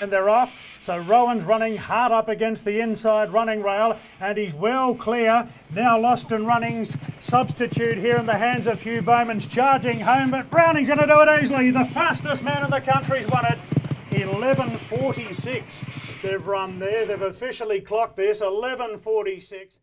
and they're off. So Rohan's running hard up against the inside running rail and he's well clear. Now Lost and Running's substitute here in the hands of Hugh Bowman's charging home, but Browning's going to do it easily. The fastest man in the country's won it. 11.46 they've run there. They've officially clocked this, 11.46.